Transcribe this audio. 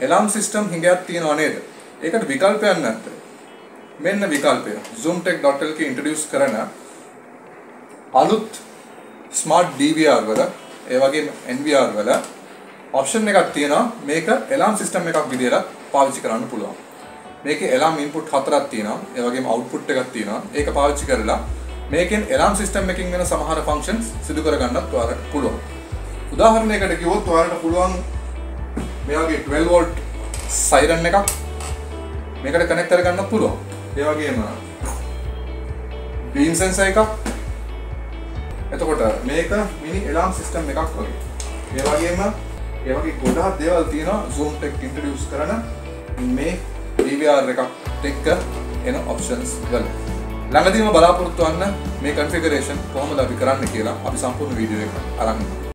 Alarm system හිඟයක් තියෙනව නේද? ඒකට විකල්පයක් නැද්ද? මෙන්න විකල්පය. zoomtech.l එකේ ඉන්ට්‍රොඩියුස් කරන අලුත් ස්මාර්ට් DVR වල ඒ වගේම NVR වල ඔප්ෂන් එකක් තියෙනවා මේක එලාම් සිස්ටම් එකක් විදිහට පාවිච්චි කරන්න පුළුවන්. මේකේ එලාම් ඉන්පුට් හතරක් තියෙනවා. ඒ වගේම අවුට්පුට් එකක් තියෙනවා. ඒක පාවිච්චි කරලා මේකෙන් එලාම් සිස්ටම් එකකින් වෙන සමහර ෆන්ක්ෂන්ස් සිදු කරගන්නත් ඔයාලට පුළුවන්. උදාහරණයකට කිව්වොත් ඔයාලට පුළුවන් මේ වගේ 12 වෝල්ට් සයිරන් එකක් මේකට කනෙක්ට් කරගන්න පුළුවන්. ඒ වගේම බීම් සෙන්සර් එකක් එතකොට මේක මිනි එලාම් සිස්ටම් එකක් වගේ. ඒ වගේම ඒ වගේ ගොඩාක් දේවල් තියෙනවා Zoom Tech ඉන්ට්‍රොඩියුස් කරන මේ DVR එකක් එක්ක එන ඔප්ෂන්ස් වල. ළඟදීම බලාපොරොත්තු වෙන්න මේ කන්ෆිගරේෂන් කොහොමද අපි කරන්න කියලා අපි සම්පූර්ණ වීඩියෝ එක අරන්